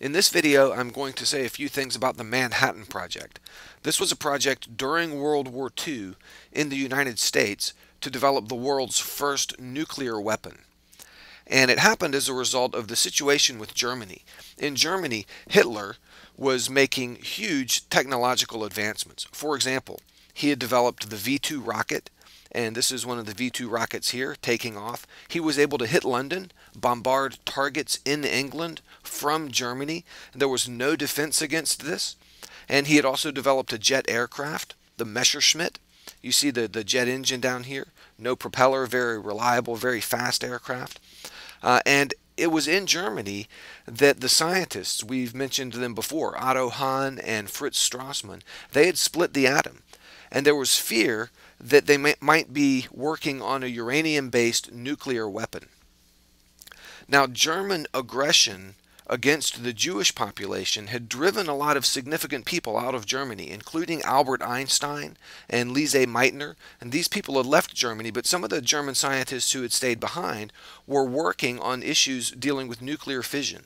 In this video, I'm going to say a few things about the Manhattan Project. This was a project during World War II in the United States to develop the world's first nuclear weapon. And it happened as a result of the situation with Germany. In Germany, Hitler was making huge technological advancements. For example, he had developed the V-2 rocket, and this is one of the V-2 rockets here taking off. He was able to hit London, bombard targets in England from Germany. There was no defense against this. And he had also developed a jet aircraft, the Messerschmitt. You see the, the jet engine down here, no propeller, very reliable, very fast aircraft. Uh, and it was in Germany that the scientists, we've mentioned them before, Otto Hahn and Fritz Strassmann, they had split the atom. And there was fear that they may, might be working on a uranium based nuclear weapon. Now, German aggression against the Jewish population had driven a lot of significant people out of Germany, including Albert Einstein and Lise Meitner. And these people had left Germany, but some of the German scientists who had stayed behind were working on issues dealing with nuclear fission.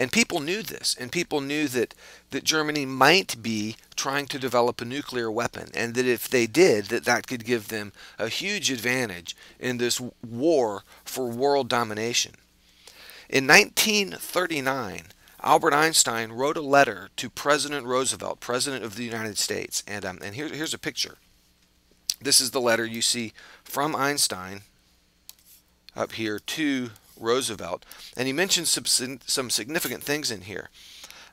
And people knew this, and people knew that, that Germany might be trying to develop a nuclear weapon, and that if they did, that that could give them a huge advantage in this war for world domination. In 1939, Albert Einstein wrote a letter to President Roosevelt, President of the United States, and, um, and here, here's a picture. This is the letter you see from Einstein up here to Roosevelt, and he mentions some, some significant things in here.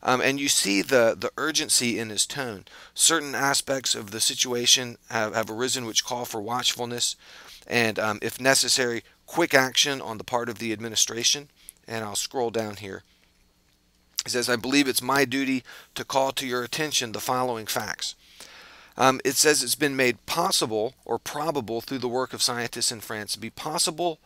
Um, and you see the, the urgency in his tone. Certain aspects of the situation have, have arisen which call for watchfulness and, um, if necessary, quick action on the part of the administration. And I'll scroll down here. He says, I believe it's my duty to call to your attention the following facts. Um, it says it's been made possible or probable through the work of scientists in France to be possible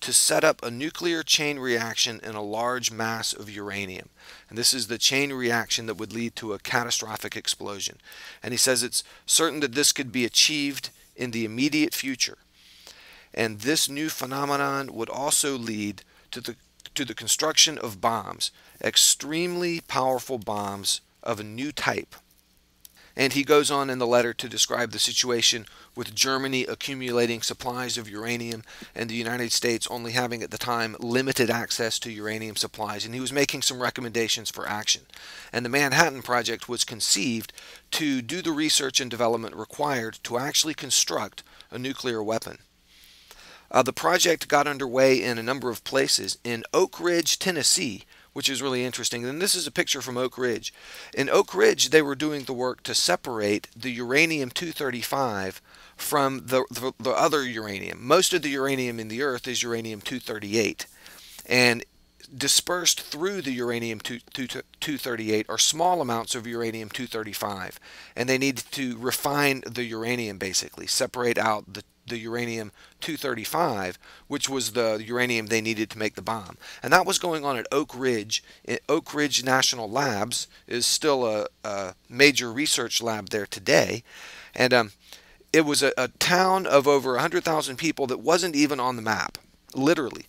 to set up a nuclear chain reaction in a large mass of uranium. And this is the chain reaction that would lead to a catastrophic explosion. And he says it's certain that this could be achieved in the immediate future. And this new phenomenon would also lead to the to the construction of bombs, extremely powerful bombs of a new type and he goes on in the letter to describe the situation with Germany accumulating supplies of uranium and the United States only having at the time limited access to uranium supplies. And he was making some recommendations for action. And the Manhattan Project was conceived to do the research and development required to actually construct a nuclear weapon. Uh, the project got underway in a number of places. In Oak Ridge, Tennessee, which is really interesting. And this is a picture from Oak Ridge. In Oak Ridge, they were doing the work to separate the uranium-235 from the, the, the other uranium. Most of the uranium in the Earth is uranium-238. And dispersed through the uranium-238 are small amounts of uranium-235. And they need to refine the uranium, basically, separate out the the uranium 235, which was the uranium they needed to make the bomb. And that was going on at Oak Ridge. Oak Ridge National Labs is still a, a major research lab there today. And um, it was a, a town of over 100,000 people that wasn't even on the map, literally.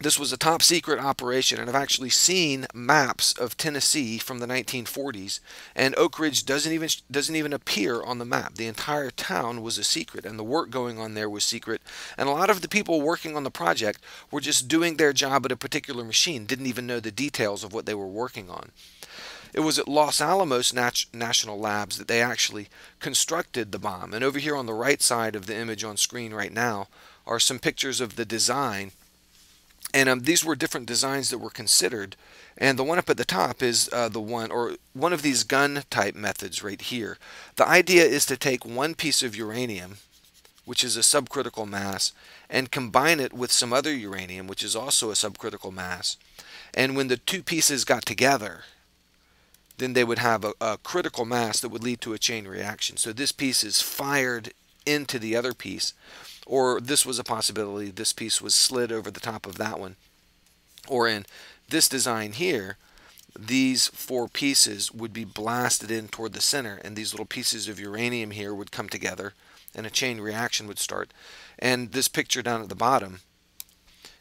This was a top secret operation, and I've actually seen maps of Tennessee from the 1940s, and Oak Ridge doesn't even doesn't even appear on the map. The entire town was a secret, and the work going on there was secret. And a lot of the people working on the project were just doing their job at a particular machine, didn't even know the details of what they were working on. It was at Los Alamos Nat National Labs that they actually constructed the bomb. And over here on the right side of the image on screen right now are some pictures of the design and um, these were different designs that were considered and the one up at the top is uh, the one or one of these gun type methods right here. The idea is to take one piece of uranium which is a subcritical mass and combine it with some other uranium which is also a subcritical mass. And when the two pieces got together then they would have a, a critical mass that would lead to a chain reaction. So this piece is fired into the other piece or this was a possibility, this piece was slid over the top of that one. Or in this design here, these four pieces would be blasted in toward the center, and these little pieces of uranium here would come together, and a chain reaction would start. And this picture down at the bottom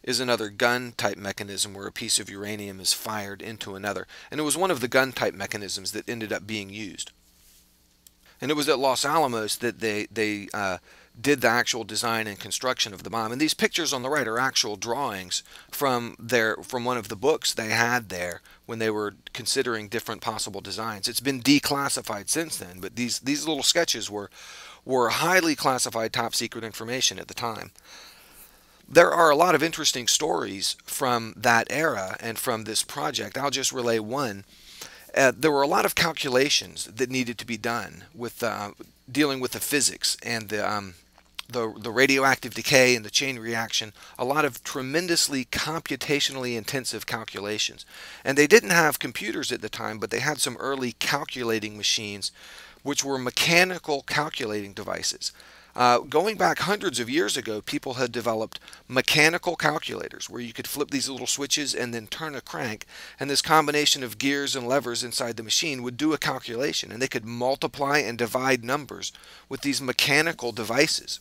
is another gun type mechanism where a piece of uranium is fired into another. And it was one of the gun type mechanisms that ended up being used. And it was at Los Alamos that they, they uh, did the actual design and construction of the bomb. And these pictures on the right are actual drawings from their from one of the books they had there when they were considering different possible designs. It's been declassified since then, but these these little sketches were were highly classified top secret information at the time. There are a lot of interesting stories from that era and from this project. I'll just relay one. Uh, there were a lot of calculations that needed to be done with uh, dealing with the physics and the um, the, the radioactive decay and the chain reaction, a lot of tremendously computationally intensive calculations. And they didn't have computers at the time, but they had some early calculating machines, which were mechanical calculating devices. Uh, going back hundreds of years ago, people had developed mechanical calculators where you could flip these little switches and then turn a crank, and this combination of gears and levers inside the machine would do a calculation, and they could multiply and divide numbers with these mechanical devices.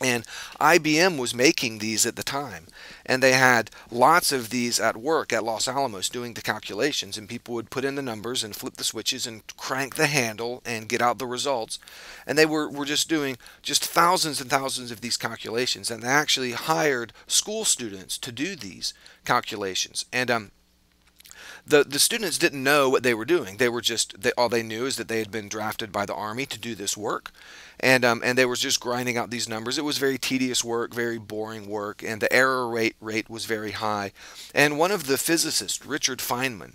And IBM was making these at the time. And they had lots of these at work at Los Alamos doing the calculations. And people would put in the numbers and flip the switches and crank the handle and get out the results. And they were, were just doing just thousands and thousands of these calculations. And they actually hired school students to do these calculations. And um, the the students didn't know what they were doing. They were just they, all they knew is that they had been drafted by the army to do this work, and um, and they were just grinding out these numbers. It was very tedious work, very boring work, and the error rate rate was very high. And one of the physicists, Richard Feynman,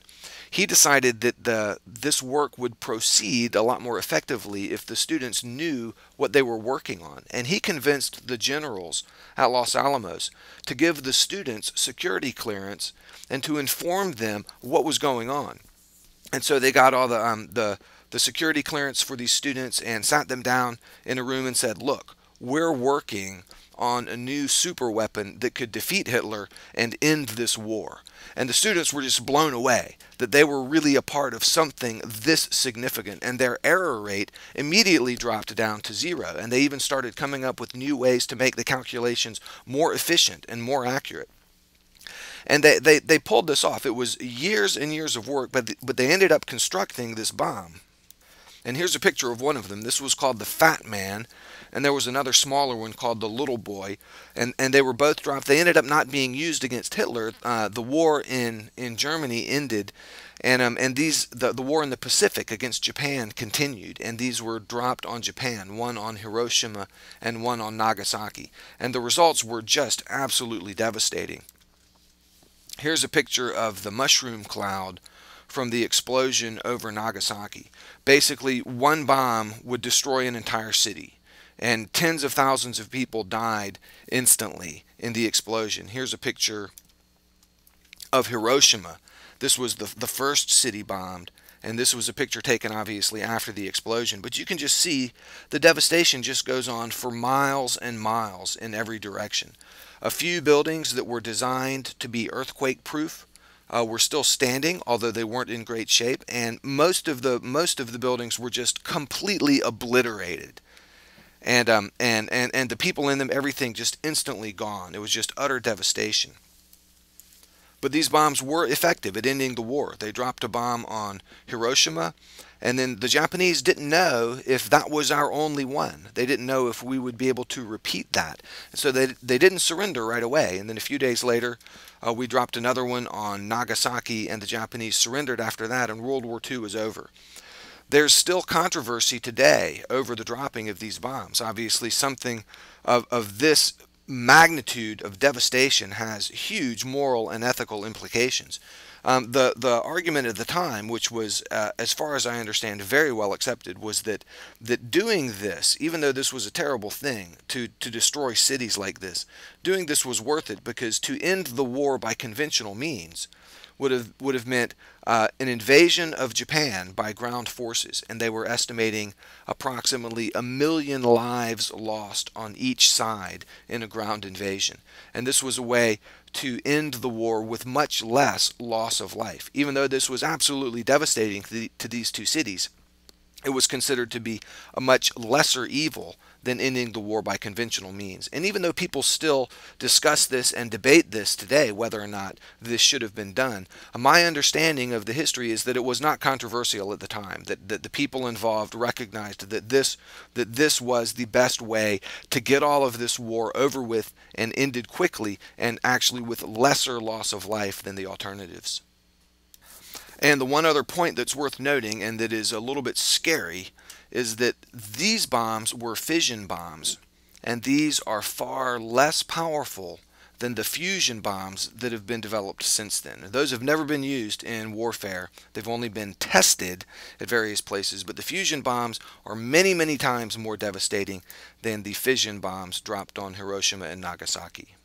he decided that the this work would proceed a lot more effectively if the students knew what they were working on. And he convinced the generals at Los Alamos to give the students security clearance and to inform them what was going on. And so they got all the um, the the security clearance for these students and sat them down in a room and said, "Look, we're working on a new super weapon that could defeat Hitler and end this war." And the students were just blown away that they were really a part of something this significant, and their error rate immediately dropped down to zero. And they even started coming up with new ways to make the calculations more efficient and more accurate. And they, they, they pulled this off. It was years and years of work, but, but they ended up constructing this bomb. And here's a picture of one of them. This was called the Fat Man, and there was another smaller one called the Little Boy. And, and they were both dropped. They ended up not being used against Hitler. Uh, the war in, in Germany ended, and, um, and these the, the war in the Pacific against Japan continued, and these were dropped on Japan, one on Hiroshima and one on Nagasaki. And the results were just absolutely devastating. Here's a picture of the mushroom cloud from the explosion over Nagasaki. Basically, one bomb would destroy an entire city, and tens of thousands of people died instantly in the explosion. Here's a picture of Hiroshima. This was the, the first city bombed, and this was a picture taken obviously after the explosion. But you can just see the devastation just goes on for miles and miles in every direction. A few buildings that were designed to be earthquake proof uh, were still standing, although they weren't in great shape, and most of the most of the buildings were just completely obliterated. And um, and and and the people in them, everything just instantly gone. It was just utter devastation. But these bombs were effective at ending the war. They dropped a bomb on Hiroshima and then the Japanese didn't know if that was our only one. They didn't know if we would be able to repeat that. so they, they didn't surrender right away. And then a few days later, uh, we dropped another one on Nagasaki, and the Japanese surrendered after that, and World War II was over. There's still controversy today over the dropping of these bombs. Obviously, something of, of this magnitude of devastation has huge moral and ethical implications. Um, the the argument at the time, which was, uh, as far as I understand, very well accepted, was that that doing this, even though this was a terrible thing to to destroy cities like this, doing this was worth it because to end the war by conventional means would have would have meant uh, an invasion of Japan by ground forces, and they were estimating approximately a million lives lost on each side in a ground invasion. And this was a way to end the war with much less loss of life. Even though this was absolutely devastating to, the, to these two cities, it was considered to be a much lesser evil than ending the war by conventional means. And even though people still discuss this and debate this today, whether or not this should have been done, my understanding of the history is that it was not controversial at the time, that, that the people involved recognized that this, that this was the best way to get all of this war over with and ended quickly and actually with lesser loss of life than the alternatives. And the one other point that's worth noting and that is a little bit scary is that these bombs were fission bombs, and these are far less powerful than the fusion bombs that have been developed since then. Those have never been used in warfare. They've only been tested at various places, but the fusion bombs are many, many times more devastating than the fission bombs dropped on Hiroshima and Nagasaki.